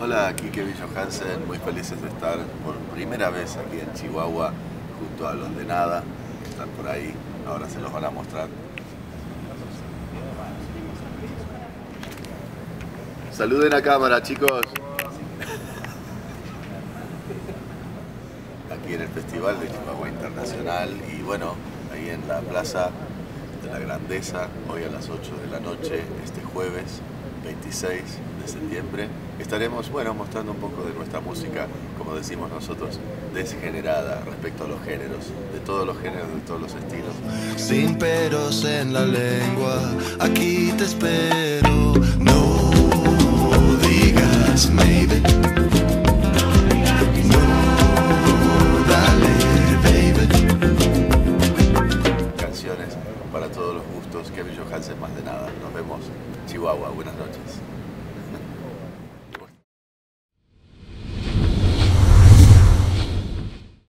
Hola, aquí Kevin Johansen, muy felices de estar por primera vez aquí en Chihuahua junto a los de Nada, están por ahí, ahora se los van a mostrar. Saluden a cámara, chicos. Aquí en el Festival de Chihuahua Internacional y bueno, ahí en la Plaza la Grandeza, hoy a las 8 de la noche, este jueves 26 de septiembre, estaremos bueno, mostrando un poco de nuestra música, como decimos nosotros, desgenerada respecto a los géneros, de todos los géneros, de todos los estilos. Sin peros en la lengua, aquí te espero. Para todos los gustos, Kevin Johansen más de nada. Nos vemos. Chihuahua, buenas noches.